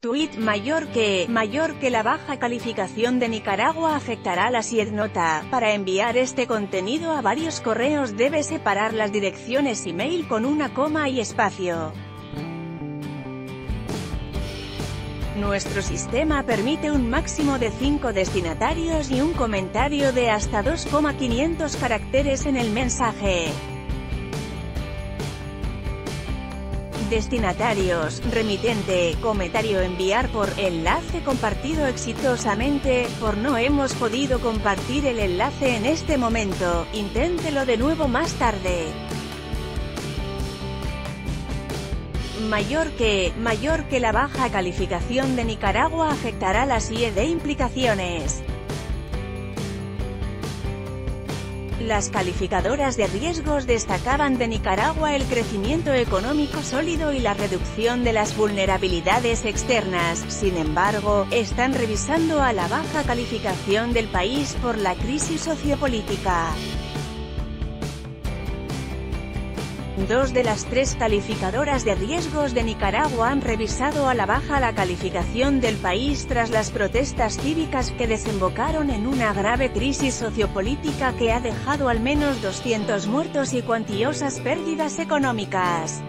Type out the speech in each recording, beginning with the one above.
Tweet mayor que, mayor que la baja calificación de Nicaragua afectará la SIED nota. Para enviar este contenido a varios correos debe separar las direcciones email con una coma y espacio. Nuestro sistema permite un máximo de 5 destinatarios y un comentario de hasta 2,500 caracteres en el mensaje. Destinatarios, remitente, comentario enviar por, enlace compartido exitosamente, por no hemos podido compartir el enlace en este momento, inténtelo de nuevo más tarde. Mayor que, mayor que la baja calificación de Nicaragua afectará la SIE de implicaciones. Las calificadoras de riesgos destacaban de Nicaragua el crecimiento económico sólido y la reducción de las vulnerabilidades externas, sin embargo, están revisando a la baja calificación del país por la crisis sociopolítica. Dos de las tres calificadoras de riesgos de Nicaragua han revisado a la baja la calificación del país tras las protestas cívicas que desembocaron en una grave crisis sociopolítica que ha dejado al menos 200 muertos y cuantiosas pérdidas económicas.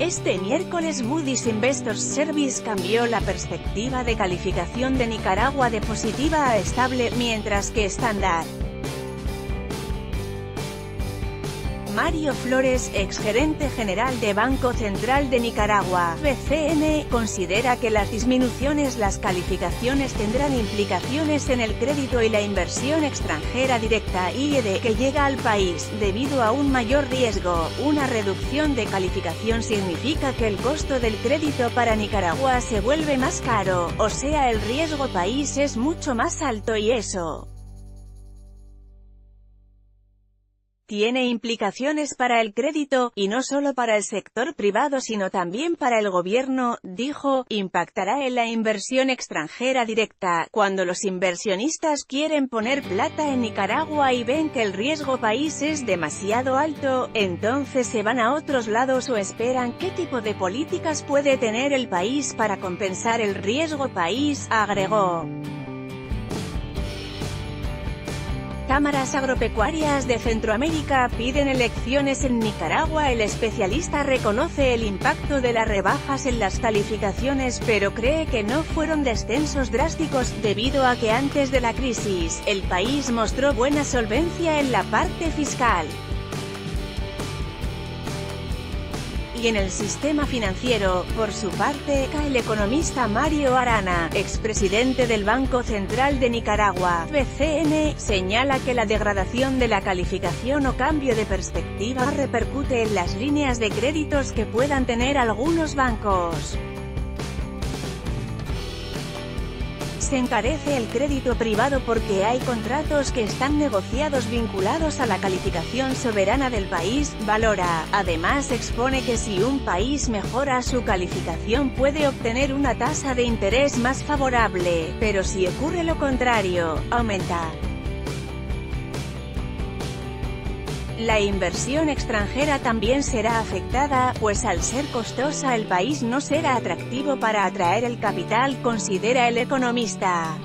Este miércoles Moody's Investors Service cambió la perspectiva de calificación de Nicaragua de positiva a estable, mientras que Standard Mario Flores, exgerente general de Banco Central de Nicaragua, BCN, considera que las disminuciones las calificaciones tendrán implicaciones en el crédito y la inversión extranjera directa IED que llega al país, debido a un mayor riesgo. Una reducción de calificación significa que el costo del crédito para Nicaragua se vuelve más caro, o sea el riesgo país es mucho más alto y eso tiene implicaciones para el crédito, y no solo para el sector privado sino también para el gobierno, dijo, impactará en la inversión extranjera directa, cuando los inversionistas quieren poner plata en Nicaragua y ven que el riesgo país es demasiado alto, entonces se van a otros lados o esperan qué tipo de políticas puede tener el país para compensar el riesgo país, agregó. Cámaras agropecuarias de Centroamérica piden elecciones en Nicaragua El especialista reconoce el impacto de las rebajas en las calificaciones pero cree que no fueron descensos drásticos, debido a que antes de la crisis, el país mostró buena solvencia en la parte fiscal. Y en el sistema financiero. Por su parte, el economista Mario Arana, expresidente del Banco Central de Nicaragua, BCN, señala que la degradación de la calificación o cambio de perspectiva repercute en las líneas de créditos que puedan tener algunos bancos. Se encarece el crédito privado porque hay contratos que están negociados vinculados a la calificación soberana del país, valora. Además expone que si un país mejora su calificación puede obtener una tasa de interés más favorable, pero si ocurre lo contrario, aumenta. La inversión extranjera también será afectada, pues al ser costosa el país no será atractivo para atraer el capital, considera el economista.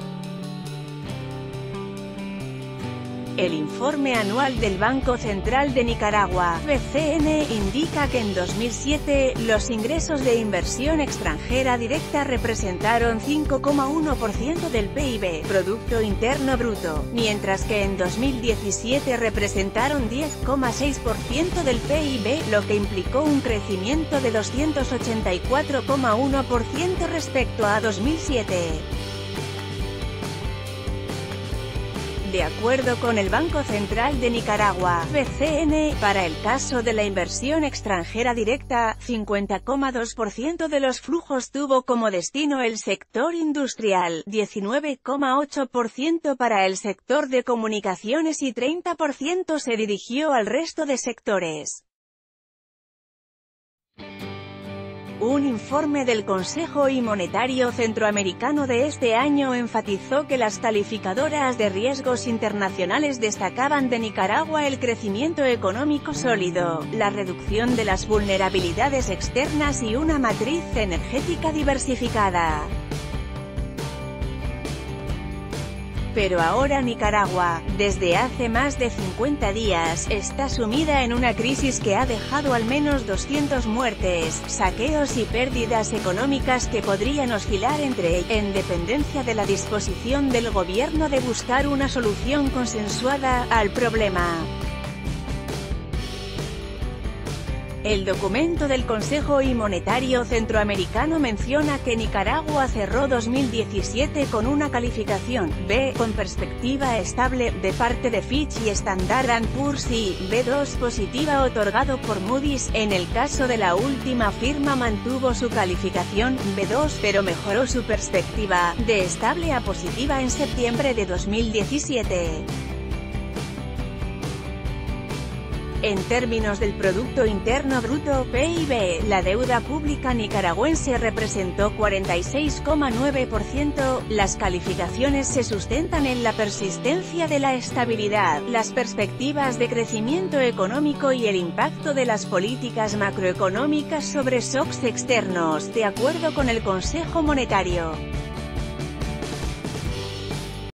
El informe anual del Banco Central de Nicaragua, BCN, indica que en 2007, los ingresos de inversión extranjera directa representaron 5,1% del PIB, Producto Interno Bruto, mientras que en 2017 representaron 10,6% del PIB, lo que implicó un crecimiento de 284,1% respecto a 2007. De acuerdo con el Banco Central de Nicaragua, BCN, para el caso de la inversión extranjera directa, 50,2% de los flujos tuvo como destino el sector industrial, 19,8% para el sector de comunicaciones y 30% se dirigió al resto de sectores. Un informe del Consejo y Monetario Centroamericano de este año enfatizó que las calificadoras de riesgos internacionales destacaban de Nicaragua el crecimiento económico sólido, la reducción de las vulnerabilidades externas y una matriz energética diversificada. Pero ahora Nicaragua, desde hace más de 50 días, está sumida en una crisis que ha dejado al menos 200 muertes, saqueos y pérdidas económicas que podrían oscilar entre, en dependencia de la disposición del gobierno de buscar una solución consensuada, al problema. El documento del Consejo y Monetario Centroamericano menciona que Nicaragua cerró 2017 con una calificación B, con perspectiva estable, de parte de Fitch y Standard Poor's y B2 positiva otorgado por Moody's. En el caso de la última firma mantuvo su calificación B2, pero mejoró su perspectiva, de estable a positiva en septiembre de 2017. En términos del Producto Interno Bruto, PIB, la deuda pública nicaragüense representó 46,9%, las calificaciones se sustentan en la persistencia de la estabilidad, las perspectivas de crecimiento económico y el impacto de las políticas macroeconómicas sobre shocks externos, de acuerdo con el Consejo Monetario.